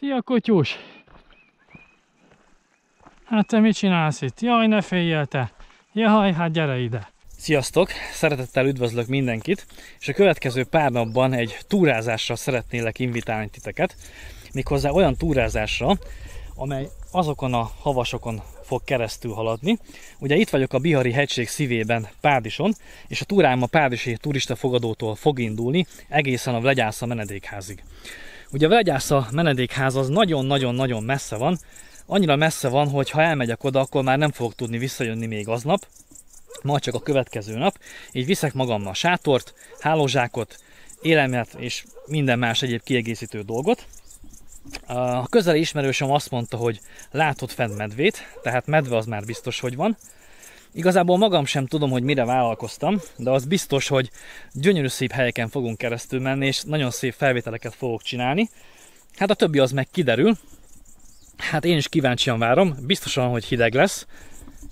Szia, kotyus! Hát te mit csinálsz itt? Jaj, ne féljél te! Jaj, hát gyere ide! Sziasztok! Szeretettel üdvözlök mindenkit, és a következő pár napban egy túrázásra szeretnélek invitálni titeket, méghozzá olyan túrázásra, amely azokon a havasokon fog keresztül haladni. Ugye itt vagyok a Bihari hegység szívében, Pádison, és a túrám a Pádisi turista fogadótól fog indulni egészen a Vlegyásza menedékházig. Ugye a Vlegyásza menedékház az nagyon-nagyon-nagyon messze van, annyira messze van, hogy ha elmegyek oda, akkor már nem fogok tudni visszajönni még aznap, majd csak a következő nap, így viszek magammal sátort, hálózsákot, élelmet és minden más egyéb kiegészítő dolgot. A közeli ismerősöm azt mondta, hogy látott fent medvét, tehát medve az már biztos, hogy van. Igazából magam sem tudom, hogy mire vállalkoztam, de az biztos, hogy gyönyörű szép helyeken fogunk keresztül menni, és nagyon szép felvételeket fogok csinálni. Hát a többi az meg kiderül. Hát én is kíváncsian várom, biztosan, hogy hideg lesz,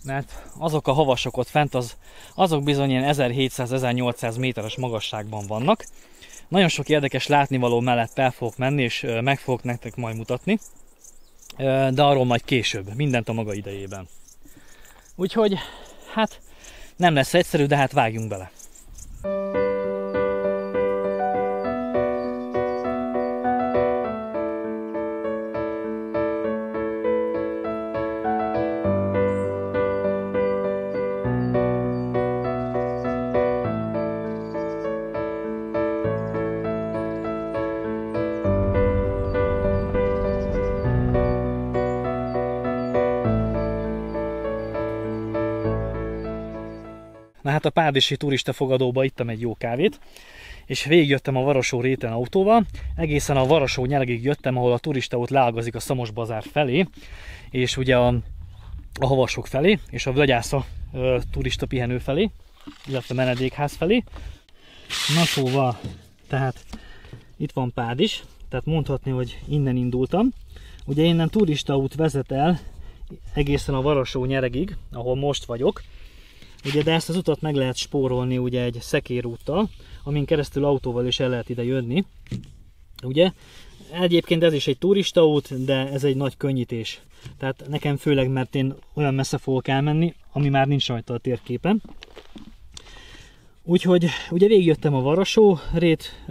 mert azok a havasok ott fent, az, azok bizony ilyen 1700-1800 méteres magasságban vannak. Nagyon sok érdekes látnivaló mellett el fogok menni, és meg fogok nektek majd mutatni, de arról majd később, mindent a maga idejében. Úgyhogy, hát nem lesz egyszerű, de hát vágjunk bele. Hát a Pádisi turista fogadóba ittam egy jó kávét, és végigjöttem a Varasó réten autóval, egészen a Varasó nyelegig jöttem, ahol a turista út leágazik a Szamos bazár felé, és ugye a, a havasok felé, és a Vlegyásza ö, turista pihenő felé, illetve menedékház felé. Na szóval, tehát itt van Pádis, tehát mondhatni, hogy innen indultam. Ugye innen turista út vezet el egészen a Varasó nyeregig, ahol most vagyok, Ugye, de ezt az utat meg lehet spórolni ugye egy szekérúttal, amin keresztül autóval is el lehet ide jönni. Ugye? Egyébként ez is egy turista út, de ez egy nagy könnyítés. Tehát nekem főleg, mert én olyan messze fogok elmenni, ami már nincs rajta a térképen. Úgyhogy ugye végigjöttem a Varasó rét,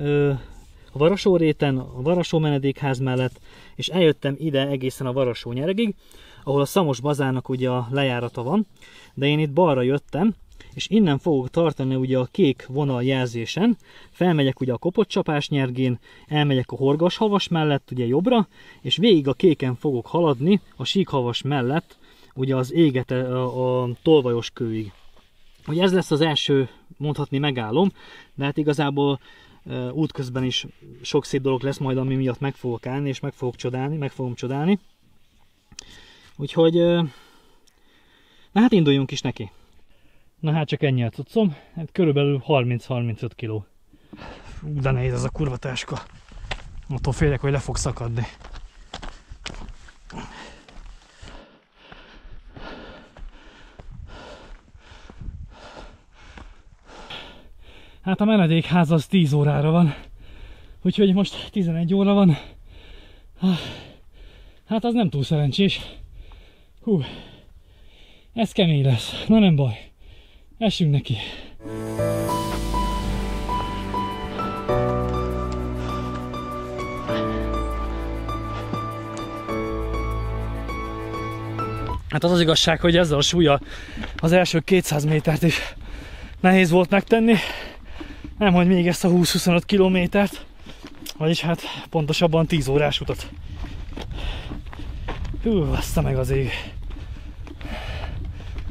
a Varasó réten, a Varasó menedékház mellett, és eljöttem ide egészen a Varasó nyeregig, ahol a Szamos bazának ugye a lejárata van, de én itt balra jöttem, és innen fogok tartani ugye a kék vonal jelzésen, felmegyek ugye a kopott csapás nyergén, elmegyek a horgas havas mellett ugye jobbra, és végig a kéken fogok haladni a síkhavas mellett, ugye az éget a, a tolvajos kőig. Ugye ez lesz az első, mondhatni megállom, de hát igazából útközben is sok szép dolog lesz majd, ami miatt meg fogok állni, és meg fogok csodálni, meg fogom csodálni. Úgyhogy, na hát induljunk is neki. Na hát csak ennyi a cuccom, hát körülbelül 30-35 kiló. Fú, de nehéz ez a kurva táska. Attól félek, hogy le fog szakadni. Hát a menedékház az 10 órára van. Úgyhogy most 11 óra van. Hát az nem túl szerencsés. Hú, ez kemény lesz. Na nem baj. Essünk neki. Hát az az igazság, hogy ezzel a súlya az első 200 métert is nehéz volt megtenni. Nem, hogy még ezt a 20-25 kilométert, vagyis hát pontosabban 10 órás utat. Hú, bassza meg az ég.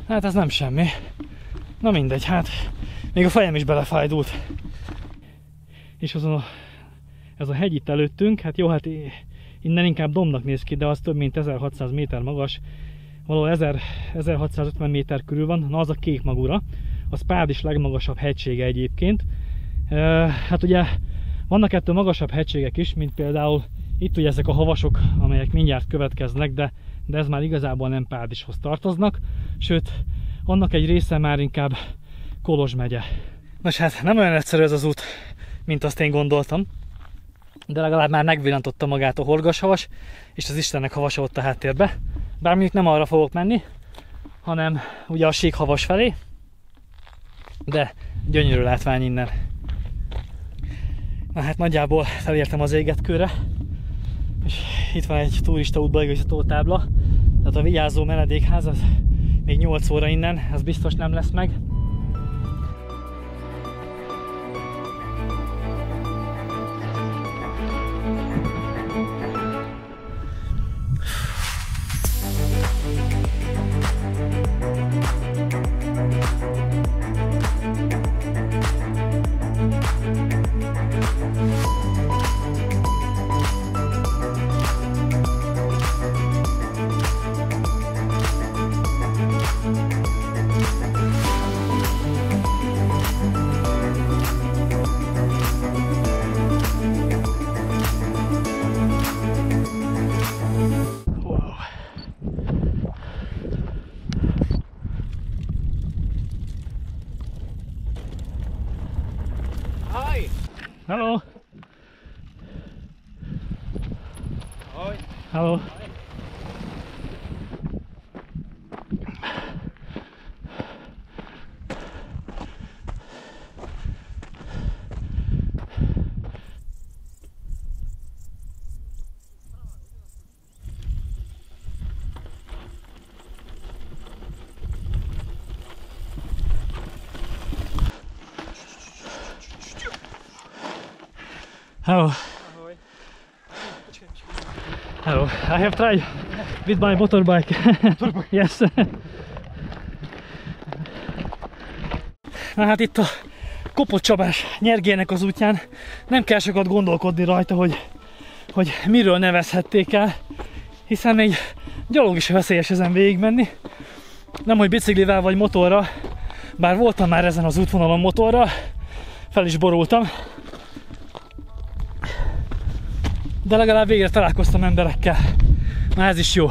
Hát ez nem semmi. Na mindegy, hát még a fejem is belefájdult. És azon a, ez a hegy itt előttünk, hát jó, hát innen inkább dombnak néz ki, de az több mint 1600 méter magas. Valahol 1000, 1650 méter körül van, na az a kék magura. Az Pádis legmagasabb hegysége egyébként. Hát ugye vannak ettől magasabb hegységek is, mint például itt ugye ezek a havasok, amelyek mindjárt következnek, de, de ez már igazából nem Pádishoz tartoznak, sőt, annak egy része már inkább Kolozs megye. Nos hát nem olyan egyszerű ez az út, mint azt én gondoltam. de legalább már megvillantotta magát a horgashavas, és az Istennek havasa ott a háttérbe. Bár mondjuk nem arra fogok menni, hanem ugye a síkhavas felé, de gyönyörű látvány innen. Na hát nagyjából felértem az égetkőre, és itt van egy turista útbaigazító tábla, tehát a vigyázó menedékház az még 8 óra innen, ez biztos nem lesz meg. Hello. Hi! Hello. Hello. Hello. I have tried with my motorbike. yes. Na hát itt a kopott csapás nyergének az útján nem kell sokat gondolkodni rajta, hogy, hogy miről nevezhették el, hiszen még gyalog is veszélyes ezen végigmenni. Nem, hogy biciklivel vagy motorra, bár voltam már ezen az útvonalon motorra, fel is borultam, de legalább végre találkoztam emberekkel. Már ez is jó.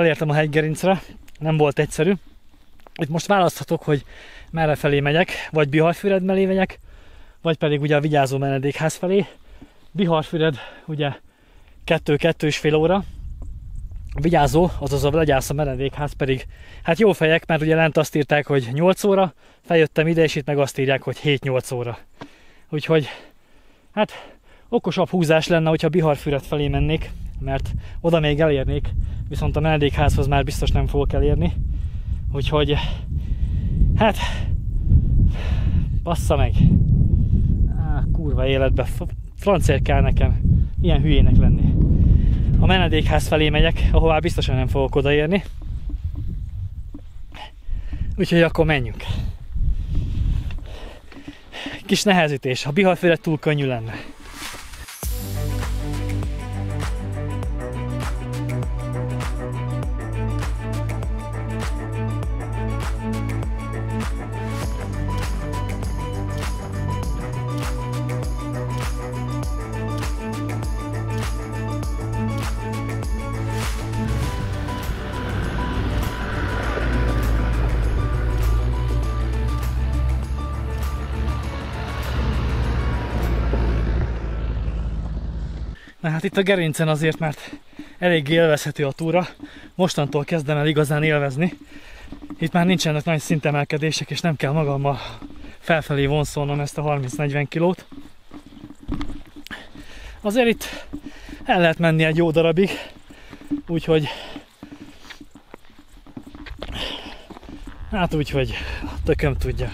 Felértem a hegygerincre, nem volt egyszerű. Itt most választhatok, hogy merre felé megyek, vagy Biharfüred mellé megyek, vagy pedig ugye a vigyázó menedékház felé. Biharfüred ugye kettő-kettő és fél óra, a vigyázó, azaz a legyász a menedékház pedig, hát jó fejek, mert ugye lent azt írták, hogy 8 óra, feljöttem ide, és itt meg azt írják, hogy 7-8 óra. Úgyhogy, hát okosabb húzás lenne, hogyha Biharfüred felé mennék, mert oda még elérnék, viszont a menedékházhoz már biztos nem fogok elérni. Úgyhogy, hát, bassza meg. Á, kurva életbe, f- francia kell nekem ilyen hülyének lenni. A menedékház felé megyek, ahová biztosan nem fogok odaérni. Úgyhogy akkor menjünk. Kis nehezítés, ha Bihalfőre túl könnyű lenne. Hát itt a gerincen azért, mert elég élvezhető a túra. Mostantól kezdem el igazán élvezni. Itt már nincsenek nagy szintemelkedések, és nem kell magammal felfelé vonszolnom ezt a 30-40 kilót. Azért itt el lehet menni egy jó darabig, úgyhogy Hát úgy, hogy tököm tudja.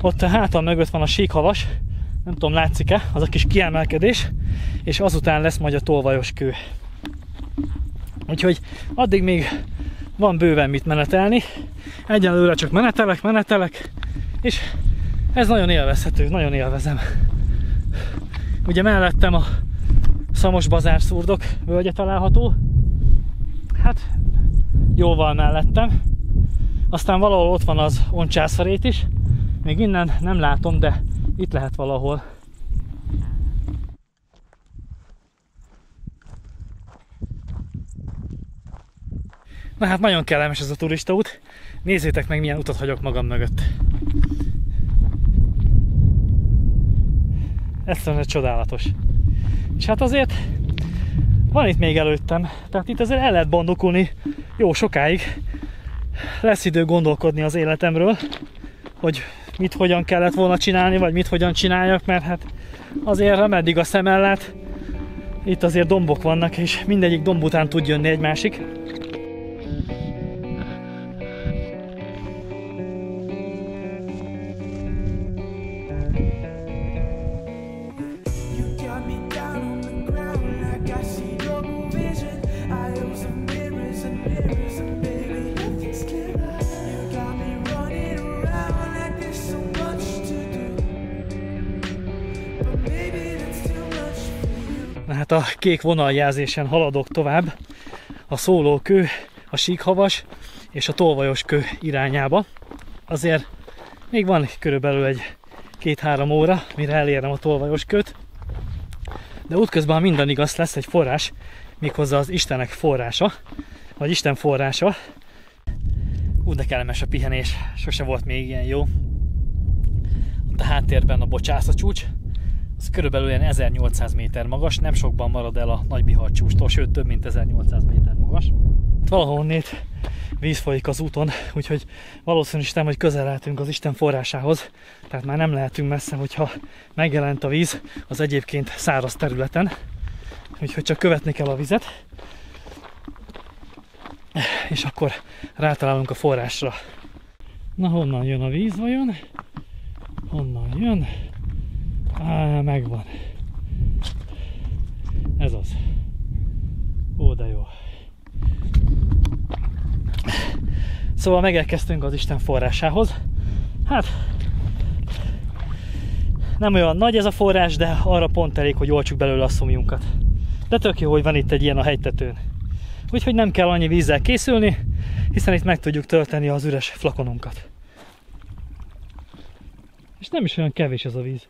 Ott a hátam mögött van a síkhavas, nem tudom látszik-e, az a kis kiemelkedés, és azután lesz majd a tolvajos kő. Úgyhogy addig még van bőven mit menetelni. Egyelőre csak menetelek, menetelek, és ez nagyon élvezhető, nagyon élvezem. Ugye mellettem a Szamos Bazár szurdok völgye található. Hát jóval mellettem. Aztán valahol ott van az Oncsászarét is. Még innen nem látom, de itt lehet valahol. Na hát nagyon kellemes ez a turista út. Nézzétek meg milyen utat hagyok magam mögött. Egyszerűen csodálatos. És hát azért van itt még előttem, tehát itt azért el lehet bandokulni jó sokáig. Lesz idő gondolkodni az életemről, hogy mit hogyan kellett volna csinálni, vagy mit hogyan csináljak, mert hát azért meddig a szem ellát, itt azért dombok vannak, és mindegyik domb után tud jönni egy másik. For you. Na hát a kék vonaljelzésen haladok tovább a szólókő, a síkhavas és a tolvajos kő irányába. Azért még van körülbelül egy két-három óra, mire elérem a tolvajos köt. De útközben, minden igaz, lesz egy forrás, méghozzá az Istenek forrása, vagy Isten forrása. Ú, de kellemes a pihenés, sose volt még ilyen jó. Ott a háttérben a bocsász a csúcs, az körülbelül ilyen 1800 méter magas, nem sokban marad el a nagy bihar csúcstól, sőt több mint 1800 méter magas. Valahol víz folyik az úton, úgyhogy valószínűsítem, hogy közel lehetünk az Isten forrásához, tehát már nem lehetünk messze, hogyha megjelent a víz az egyébként száraz területen, úgyhogy csak követni kell a vizet, és akkor rátalálunk a forrásra. Na honnan jön a víz vajon? Honnan jön? Á, megvan. Ez az. Ó, de jó. Szóval megérkeztünk az Isten forrásához. Hát, nem olyan nagy ez a forrás, de arra pont elég, hogy olcsuk belőle a szomjunkat. De tök jó, hogy van itt egy ilyen a hegytetőn. Úgyhogy nem kell annyi vízzel készülni, hiszen itt meg tudjuk tölteni az üres flakonunkat. És nem is olyan kevés ez a víz.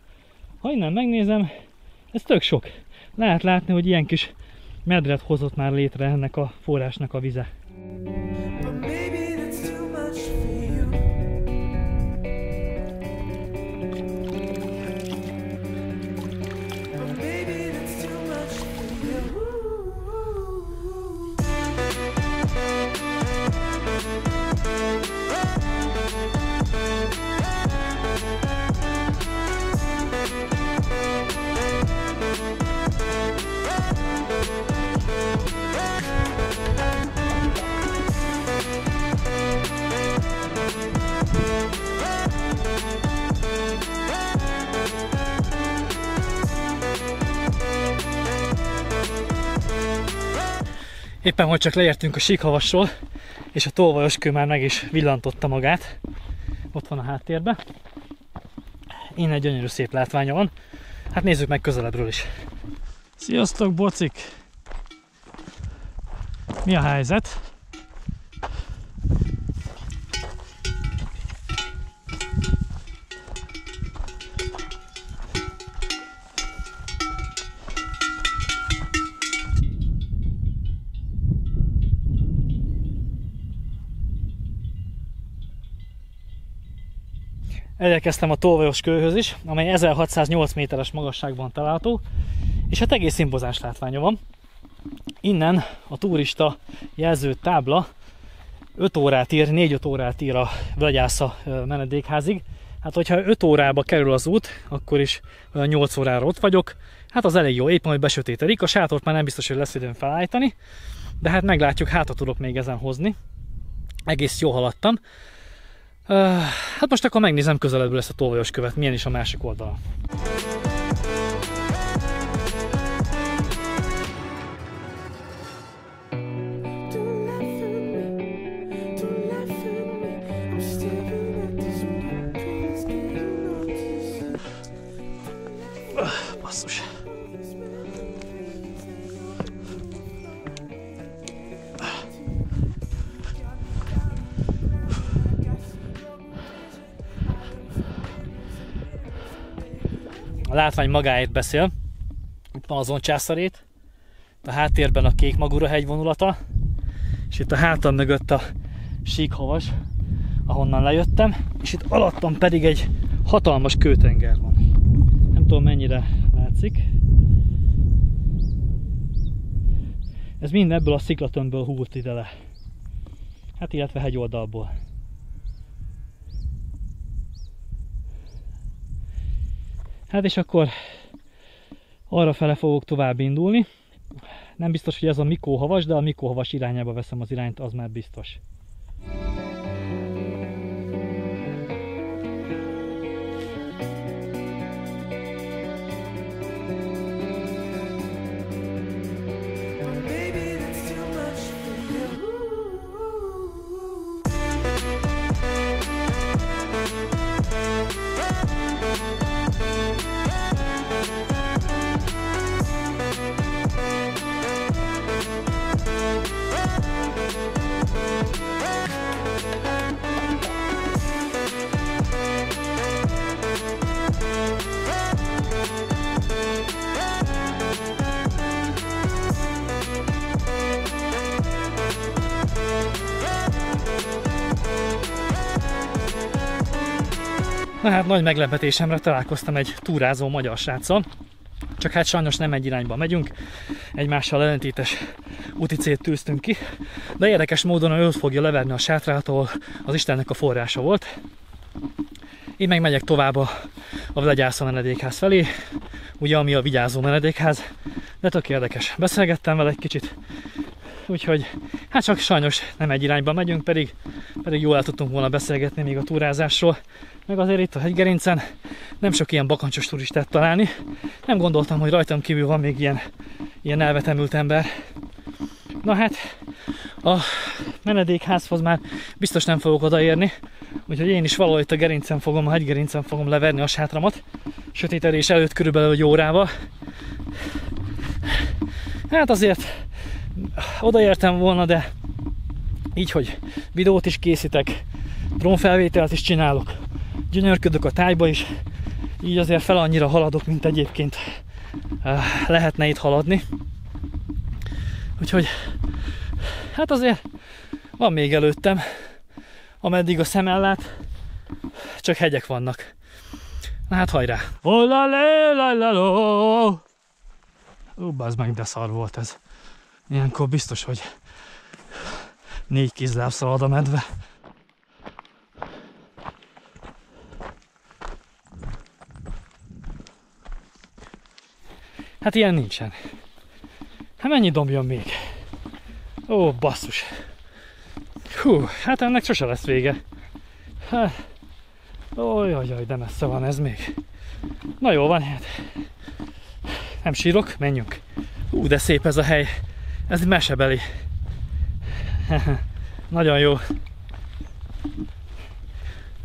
Ha innen megnézem, ez tök sok. Lehet látni, hogy ilyen kis medret hozott már létre ennek a forrásnak a vize. Éppen hogy csak leértünk a síkhavasról, és a tolvajos kő már meg is villantotta magát. Ott van a háttérben. Innen egy gyönyörű szép látványa van. Hát nézzük meg közelebbről is. Sziasztok, bocik! Mi a helyzet? Elérkeztem a tolvajos kőhöz is, amely 1608 méteres magasságban található, és hát egész impozáns látványa van. Innen a turista jelző tábla 5 órát ír, 4-5 órát ír a Vagyásza ö, menedékházig. Hát, hogyha 5 órába kerül az út, akkor is olyan 8 órára ott vagyok. Hát az elég jó, épp majd besötétedik. A sátort már nem biztos, hogy lesz időm felállítani, de hát meglátjuk, hát tudok még ezen hozni. egész jó haladtam. Hát most akkor megnézem közelebbről ezt a tolvajos követ, milyen is a másik oldalon. Don't látvány magáért beszél. Itt van azon császarét. A háttérben a kék magura hegy vonulata. És itt a hátam mögött a síkhavas, ahonnan lejöttem. És itt alattam pedig egy hatalmas kőtenger van. Nem tudom mennyire látszik. Ez mind ebből a sziklatömbből húlt ide le. Hát illetve hegyoldalból. Hát és akkor arra fele fogok tovább indulni. Nem biztos, hogy ez a Mikó havas, de a Mikó havas irányába veszem az irányt, az már biztos. Na hát nagy meglepetésemre találkoztam egy túrázó magyar sráccal. Csak hát sajnos nem egy irányba megyünk, egymással ellentétes uticét tűztünk ki, de érdekes módon ő fogja leverni a sátrát, ahol az Istennek a forrása volt. Én meg megyek tovább a, a legyászó menedékház felé, ugye ami a vigyázó menedékház, de tök érdekes. Beszélgettem vele egy kicsit, úgyhogy hát csak sajnos nem egy irányba megyünk, pedig, pedig jól el tudtunk volna beszélgetni még a túrázásról, meg azért itt a hegygerincen nem sok ilyen bakancsos turistát találni. Nem gondoltam, hogy rajtam kívül van még ilyen, ilyen elvetemült ember. Na hát, a menedékházhoz már biztos nem fogok odaérni, úgyhogy én is valahogy a gerincen fogom, a hegygerincen fogom leverni a sátramat, sötétedés előtt körülbelül egy órával. Hát azért odaértem volna, de így, hogy videót is készítek, drónfelvételt is csinálok, gyönyörködök a tájba is, így azért fel annyira haladok, mint egyébként eh, lehetne itt haladni. Úgyhogy hát azért van még előttem, ameddig a szem ellát, csak hegyek vannak. Na hát hajrá! Ollalé, lallaló! Ú, bazd meg, de szar volt ez. Ilyenkor biztos, hogy négy kézláb szalad a medve. Hát ilyen nincsen. Hát mennyi dombjon még? Ó, basszus. Hú, hát ennek sose lesz vége. Hát, Ojjajjaj, de messze van ez még. Na jó van, hát. Nem sírok, menjünk. Ú, de szép ez a hely. Ez mesebeli. Nagyon jó.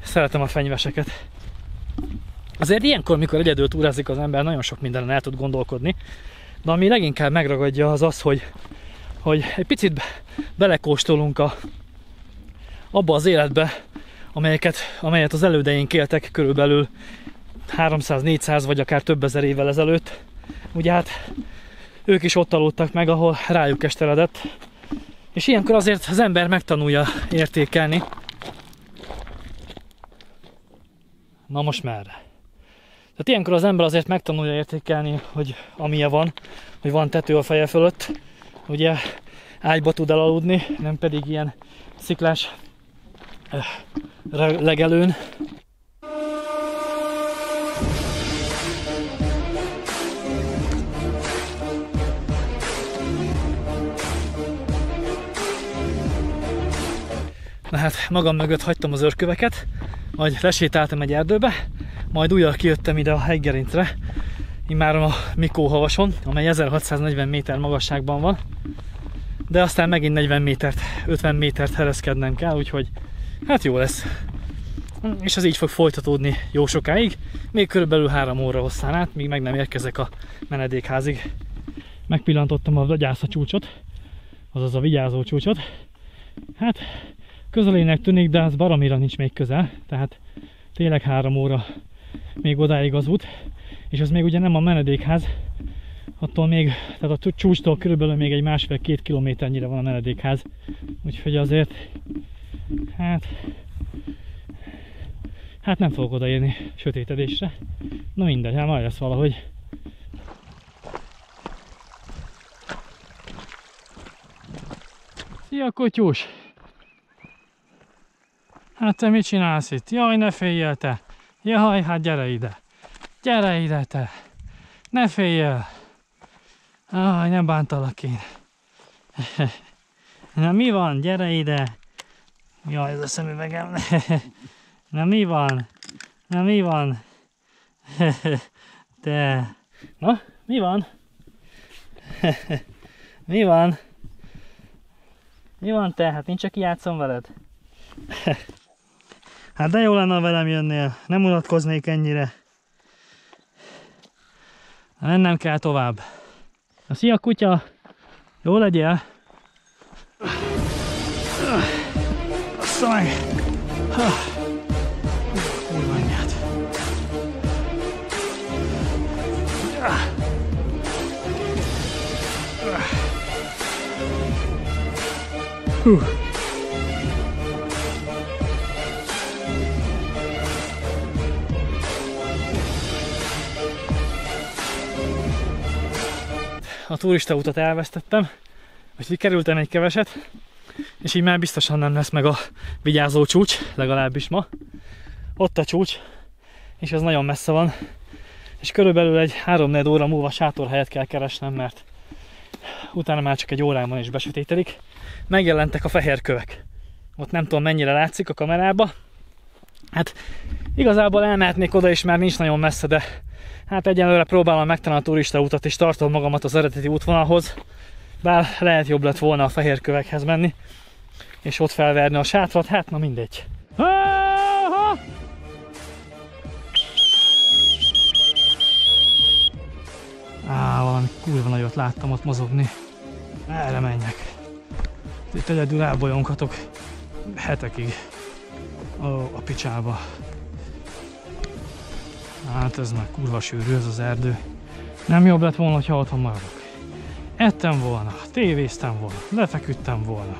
Szeretem a fenyveseket. Azért ilyenkor, mikor egyedül túrázik az ember, nagyon sok mindenen el tud gondolkodni. De ami leginkább megragadja az az, hogy, hogy egy picit be- belekóstolunk a, abba az életbe, amelyeket, amelyet az elődeink éltek körülbelül 300-400 vagy akár több ezer évvel ezelőtt. Ugye hát ők is ott aludtak meg, ahol rájuk esteledett. És ilyenkor azért az ember megtanulja értékelni. Na most merre? Tehát ilyenkor az ember azért megtanulja értékelni, hogy amilyen van, hogy van tető a feje fölött, ugye ágyba tud elaludni, nem pedig ilyen sziklás eh, legelőn. Na hát magam mögött hagytam az őrköveket, majd lesétáltam egy erdőbe, majd újra kijöttem ide a hegygerincre, immáron a Mikó havason, amely 1640 méter magasságban van, de aztán megint 40 métert, 50 métert hereszkednem kell, úgyhogy hát jó lesz. És ez így fog folytatódni jó sokáig, még körülbelül 3 óra hosszán át, míg meg nem érkezek a menedékházig. Megpillantottam a gyásza csúcsot, azaz a vigyázó csúcsot. Hát közelének tűnik, de az baromira nincs még közel, tehát tényleg 3 óra még odáig az út, és ez még ugye nem a menedékház, attól még, tehát a csúcstól körülbelül még egy másfél-két kilométernyire van a menedékház, úgyhogy azért, hát, hát nem fogok odaérni sötétedésre. Na mindegy, hát majd lesz valahogy. Szia, kotyus! Hát te mit csinálsz itt? Jaj, ne féljél te! Jaj, hát gyere ide! Gyere ide te! Ne féljél! Aj, nem bántalak én. Na mi van? Gyere ide! Jaj, ez a szemüvegem. Na mi van? Na mi van? Te. Na, mi van? mi van? Mi van te? Hát én csak játszom veled. Hát de jó lenne, velem jönnél. Nem unatkoznék ennyire. Mennem kell tovább. Na, szia kutya! Jó legyél! Bassza meg! Kurva anyját. Hú. A turista utat elvesztettem, úgyhogy kerültem egy keveset, és így már biztosan nem lesz meg a vigyázó csúcs, legalábbis ma. Ott a csúcs, és ez nagyon messze van, és körülbelül egy 3-4 óra múlva sátorhelyet kell keresnem, mert utána már csak egy órában is besötétedik. Megjelentek a fehér kövek. Ott nem tudom mennyire látszik a kamerába. Hát igazából elmehetnék oda is, már nincs nagyon messze, de hát egyelőre próbálom megtalálni a turista utat, és tartom magamat az eredeti útvonalhoz. Bár lehet jobb lett volna a fehér kövekhez menni, és ott felverni a sátrat, hát na mindegy. Ah-ha! Á, valami kurva nagyot láttam ott mozogni. Erre menjek. Itt egyedül elbolyonkatok hetekig. Ó, a picsába. Hát ez már kurva sűrű ez az erdő. Nem jobb lett volna, ha otthon maradok. Ettem volna, tévéztem volna, lefeküdtem volna,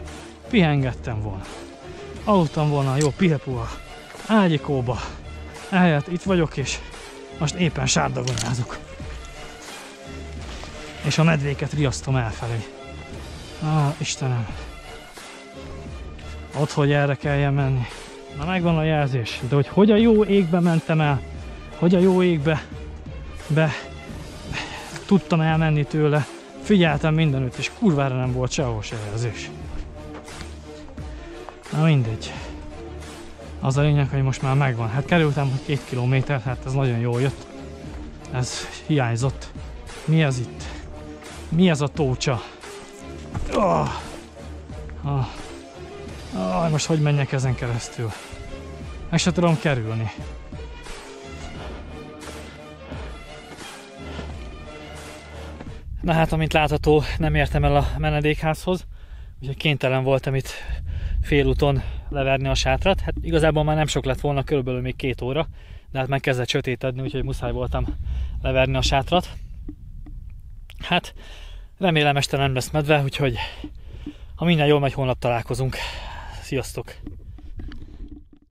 pihengettem volna. Aludtam volna jó pihepuha ágyikóba. Ehelyett itt vagyok és most éppen sárdagonyázok. És a medvéket riasztom elfelé. Á, Istenem. Ott, hogy erre kelljen menni. Na megvan a jelzés, de hogy hogy a jó égbe mentem el, hogy a jó égbe be tudtam elmenni tőle, figyeltem mindenütt, és kurvára nem volt sehol se jelzés. Na mindegy. Az a lényeg, hogy most már megvan. Hát kerültem hogy két kilométer, hát ez nagyon jól jött. Ez hiányzott. Mi ez itt? Mi ez a tócsa? Oh. Oh. Oh, most hogy menjek ezen keresztül? Meg se tudom kerülni. Na hát, amint látható, nem értem el a menedékházhoz, úgyhogy kénytelen voltam itt félúton leverni a sátrat. Hát igazából már nem sok lett volna, körülbelül még két óra, de hát már kezdett sötétedni, úgyhogy muszáj voltam leverni a sátrat. Hát remélem este nem lesz medve, úgyhogy ha minden jól megy, holnap találkozunk. Sziasztok!